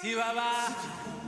Chihuahua.